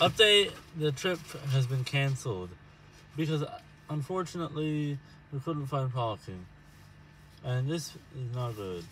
Update: The trip has been cancelled because unfortunately we couldn't find parking, and this is not good.